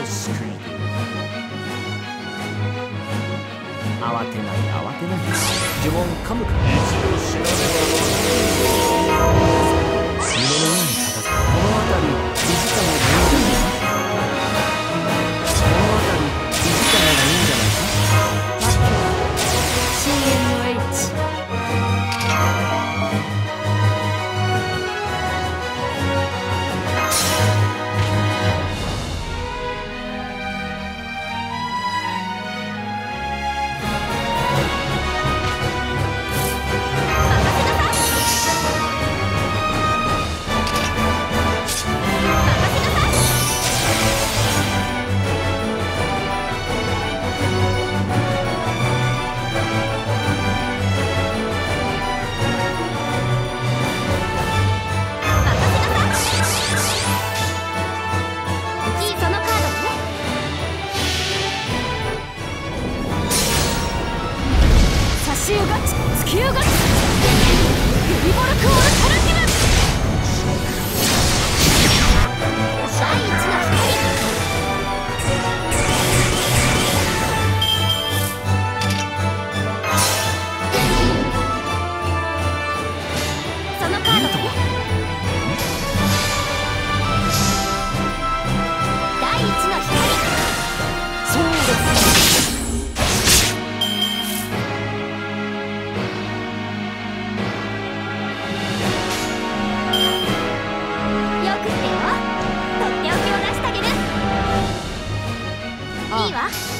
を救い慌てない慌てない呪文噛むか一度調べねば啊。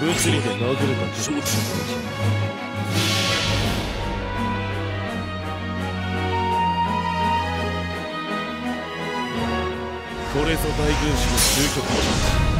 物理で殴るだけ承知これぞ大軍師の究極だ